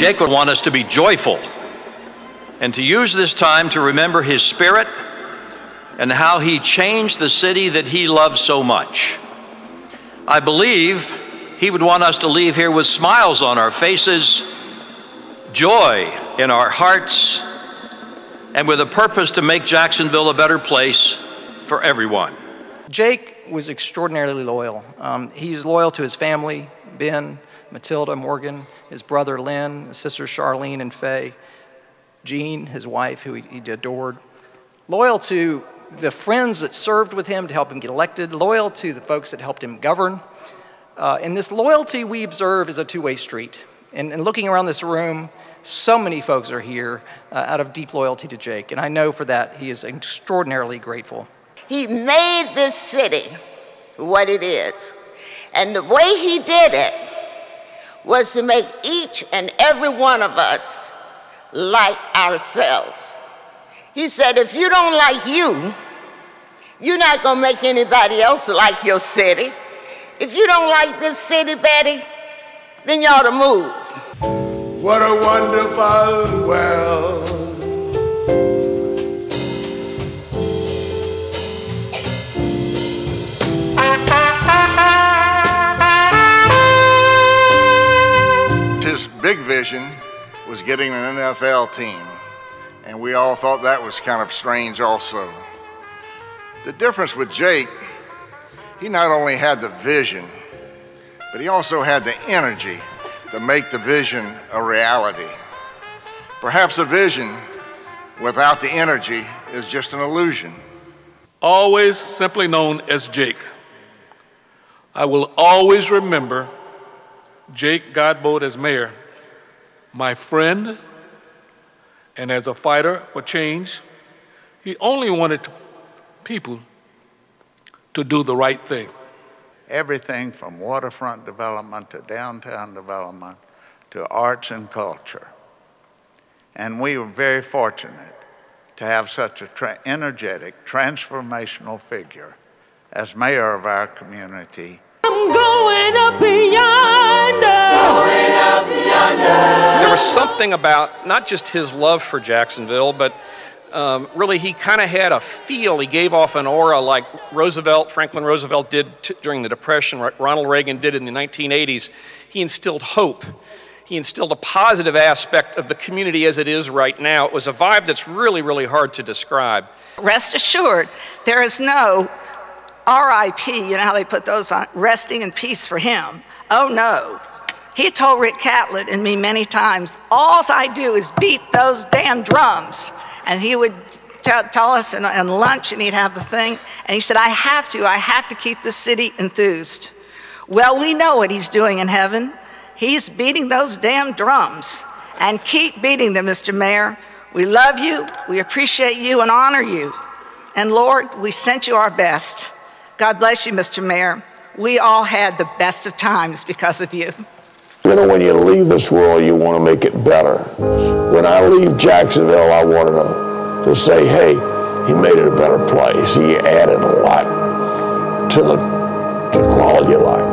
Jake would want us to be joyful and to use this time to remember his spirit and how he changed the city that he loved so much. I believe he would want us to leave here with smiles on our faces, joy in our hearts, and with a purpose to make Jacksonville a better place for everyone. Jake was extraordinarily loyal. Um, was loyal to his family, Ben, Matilda, Morgan, his brother Lynn, his sisters Charlene and Faye, Jean, his wife, who he, he adored. Loyal to the friends that served with him to help him get elected, loyal to the folks that helped him govern. Uh, and this loyalty we observe is a two way street. And, and, looking around this room, so many folks are here uh, out of deep loyalty to Jake. And I know for that he is extraordinarily grateful. He made this city what it is. And the way he did it was to make each and every one of us like ourselves. He said, if you don't like you, you're not going to make anybody else like your city. If you don't like this city, Betty, then you ought to move. What a wonderful world. Big vision was getting an NFL team and we all thought that was kind of strange also. The difference with Jake, he not only had the vision, but he also had the energy to make the vision a reality. Perhaps a vision without the energy is just an illusion. Always simply known as Jake. I will always remember Jake Godbold as mayor, my friend, and as a fighter for change, he only wanted people to do the right thing. Everything from waterfront development to downtown development to arts and culture. And we were very fortunate to have such an tra energetic, transformational figure as mayor of our community. Something about not just his love for Jacksonville, but um, really he kind of had a feel. He gave off an aura like Roosevelt, Franklin Roosevelt did during the Depression, Ronald Reagan did in the 1980s. He instilled hope. He instilled a positive aspect of the community as it is right now. It was a vibe that's really, really hard to describe. Rest assured, there is no RIP, you know how they put those on, resting in peace for him. Oh no. He told Rick Catlett and me many times, all I do is beat those damn drums. And he would tell us in, in lunch and he'd have the thing. And he said, I have to, I have to keep the city enthused. Well, we know what he's doing in heaven. He's beating those damn drums. And keep beating them, Mr. Mayor. We love you, we appreciate you, and honor you. And Lord, we sent you our best. God bless you, Mr. Mayor. We all had the best of times because of you. You know, when you leave this world, you want to make it better. When I leave Jacksonville, I wanted to, to say, hey, he made it a better place. He added a lot to the to quality of life.